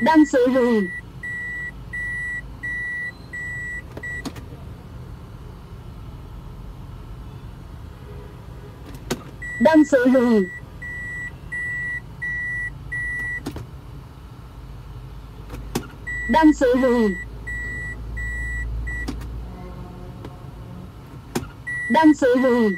Đang xử lý. Đang xử lý. Đang xử lý. Đang xử lý.